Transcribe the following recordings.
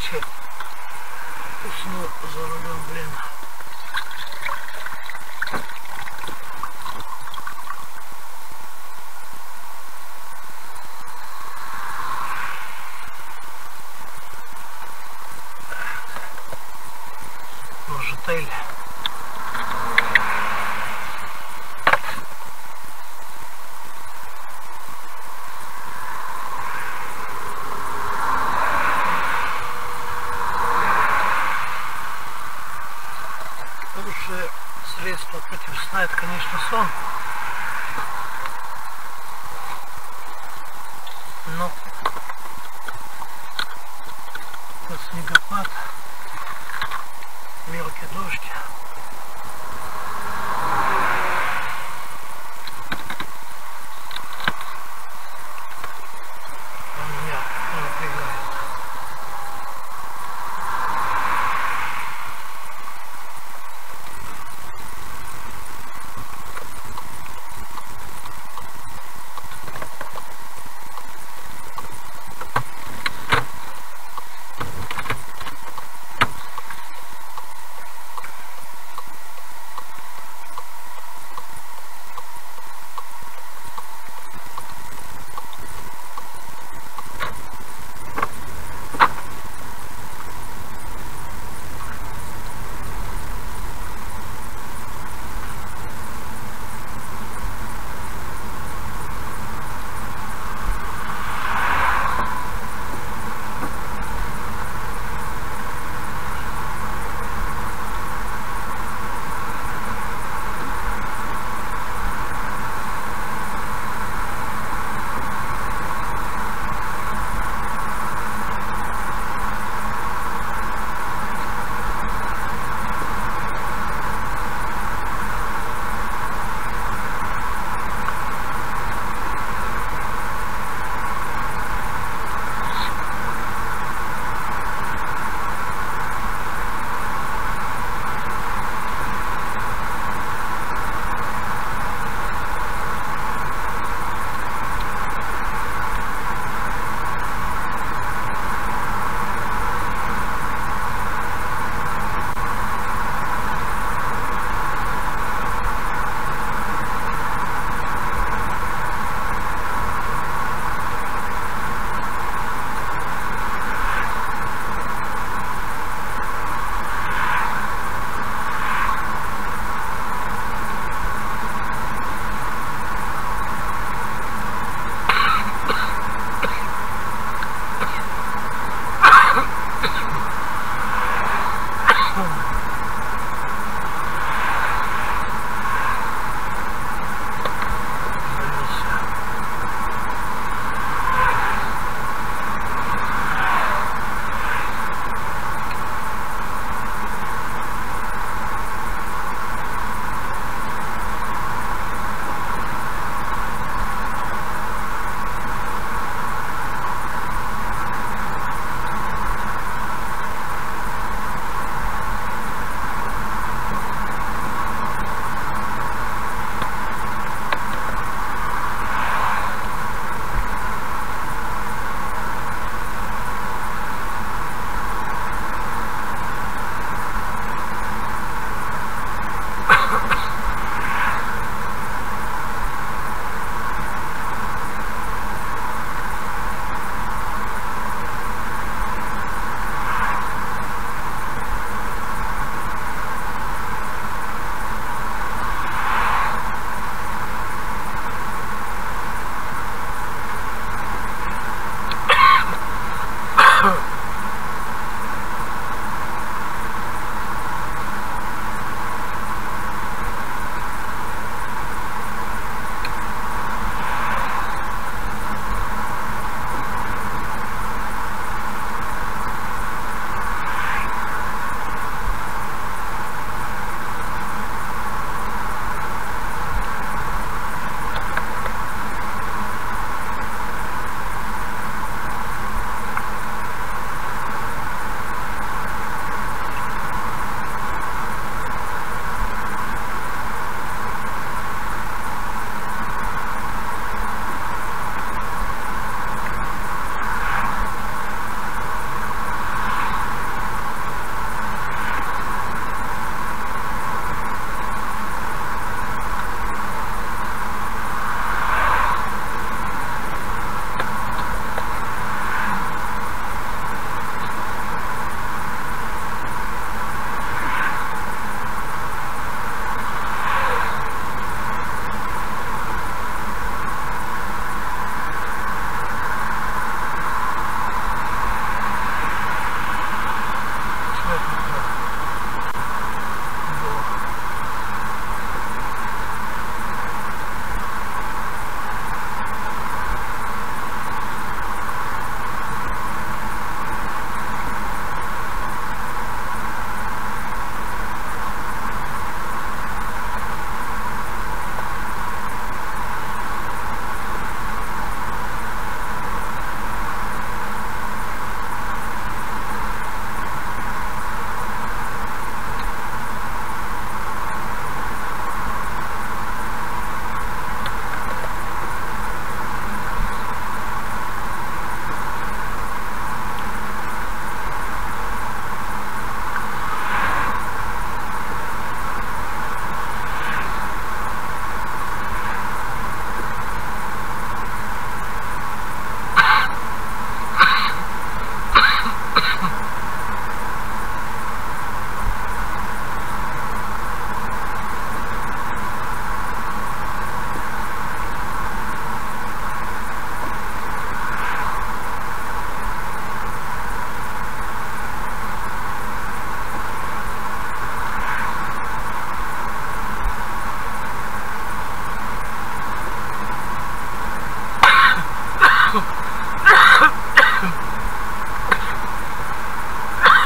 আছে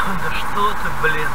Да что ты, блин.